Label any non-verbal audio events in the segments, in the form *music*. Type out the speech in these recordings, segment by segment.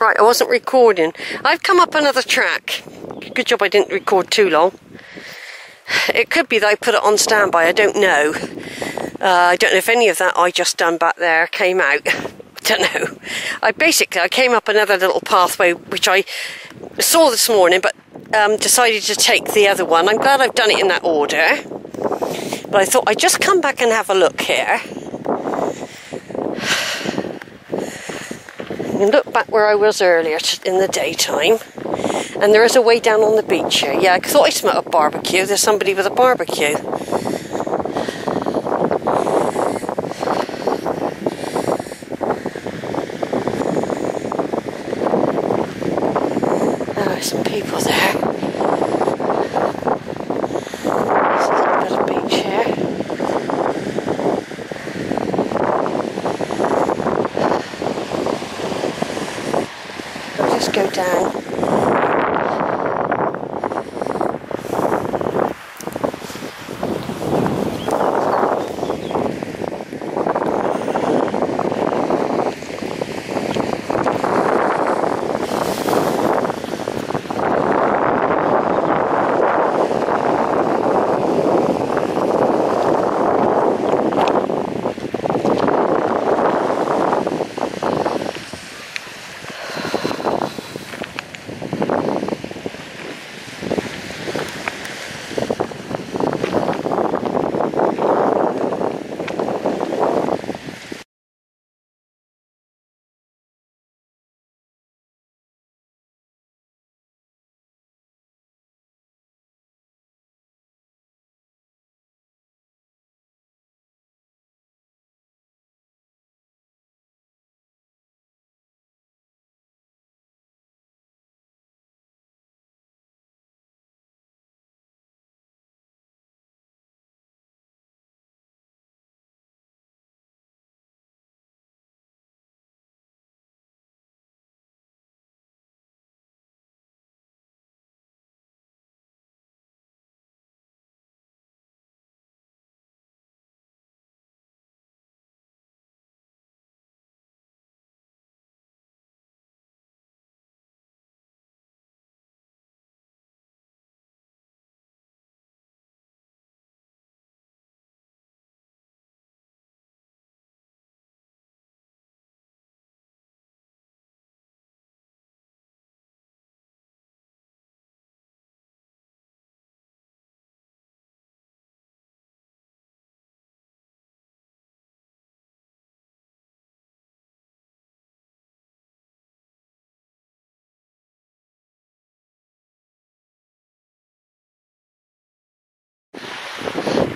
Right, I wasn't recording. I've come up another track. Good job I didn't record too long. It could be that I put it on standby, I don't know. Uh, I don't know if any of that I just done back there came out. I *laughs* don't know. I basically I came up another little pathway which I saw this morning, but um, decided to take the other one. I'm glad I've done it in that order. But I thought I'd just come back and have a look here. And look back where I was earlier in the daytime. And there is a way down on the beach here. Yeah, I thought I smelled a barbecue. There's somebody with a barbecue.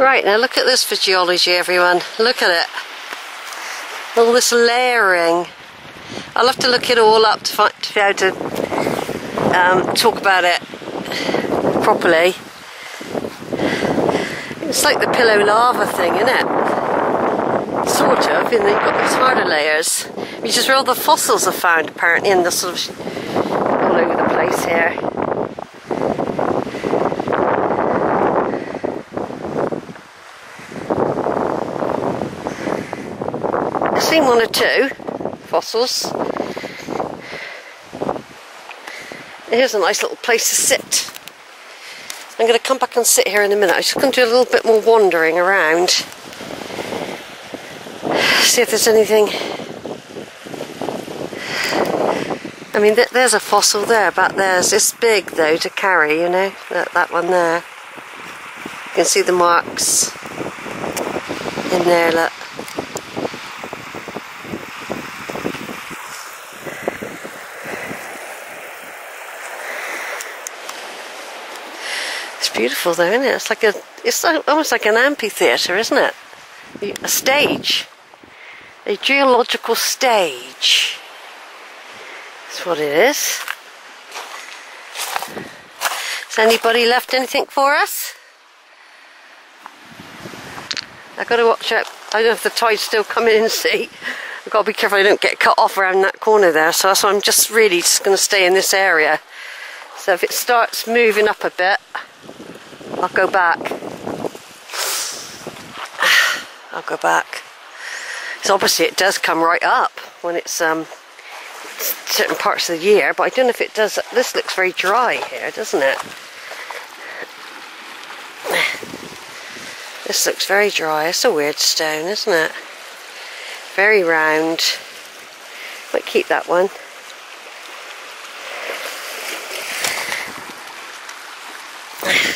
Right, now look at this for geology, everyone. Look at it. All this layering. I'll have to look it all up to, find, to be able to um, talk about it properly. It's like the pillow lava thing, isn't it? Sort of, and then you've got these harder layers, which is where all the fossils are found, apparently, in the sort of all over the place here. Seen one or two fossils. Here's a nice little place to sit. I'm going to come back and sit here in a minute. I'm just going to do a little bit more wandering around. See if there's anything. I mean, th there's a fossil there, but there's it's big though to carry, you know, that, that one there. You can see the marks in there, look. It's beautiful though, isn't it? It's like a, it's almost like an amphitheatre, isn't it? A stage. A geological stage. That's what it is. Has anybody left anything for us? I've got to watch out. I don't know if the tide's still coming in, see. I've got to be careful I don't get cut off around that corner there. So that's why I'm just really just going to stay in this area. So if it starts moving up a bit, I'll go back. *sighs* I'll go back. So obviously it does come right up when it's um, certain parts of the year, but I don't know if it does. This looks very dry here, doesn't it? *sighs* This looks very dry. It's a weird stone, isn't it? Very round. Might keep that one.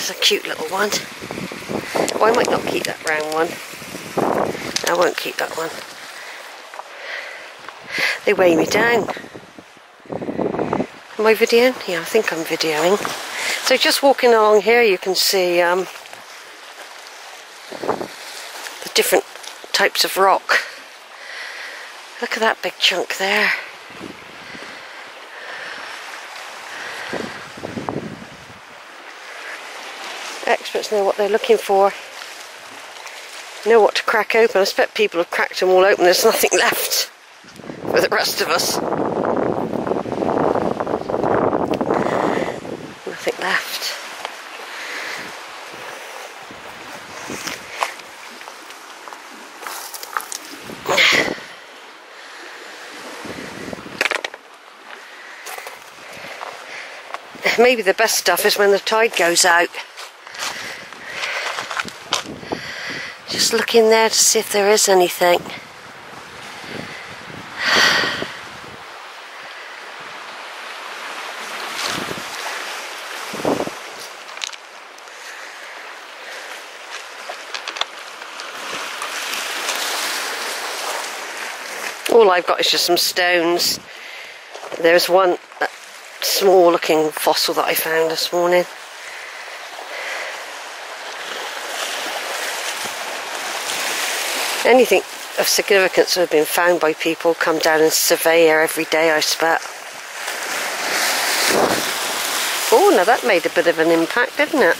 A cute little one. I might not keep that round one. I won't keep that one. They weigh me down. Am I videoing? Yeah, I think I'm videoing. So just walking along here you can see um, the different types of rock. Look at that big chunk there. Experts know what they're looking for. Know what to crack open. I expect people have cracked them all open. There's nothing *laughs* left for the rest of us. Nothing left. *sighs* Maybe the best stuff is when the tide goes out. Just look in there to see if there is anything. All I've got is just some stones. There's one small looking fossil that I found this morning. Anything of significance that have been found by people come down and survey here every day, I expect. Oh, now that made a bit of an impact, didn't it?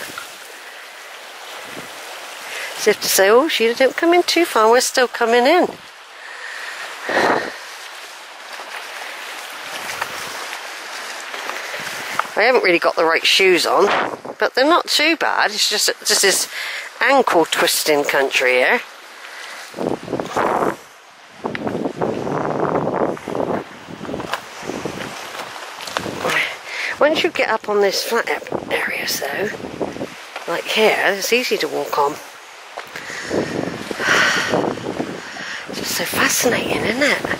As if to say, oh, Sheila, don't come in too far, we're still coming in. I haven't really got the right shoes on, but they're not too bad. It's just this is ankle twisting country here. Once you get up on this flat area, though, like here, it's easy to walk on. *sighs* It's just so fascinating, isn't it?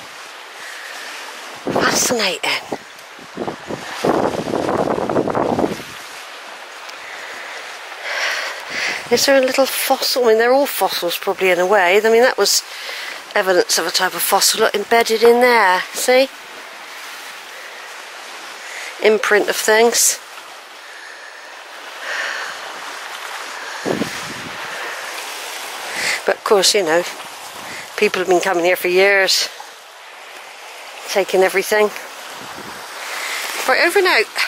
Fascinating. Is there a little fossil? I mean, they're all fossils probably in a way. I mean, that was evidence of a type of fossil embedded in there. See? Imprint of things. But of course, you know, people have been coming here for years, taking everything. Right, over and out.